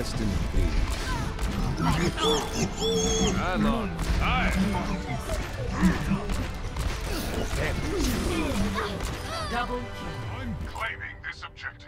Rest in peace. Anon, aye. Double kill. I'm claiming this objective.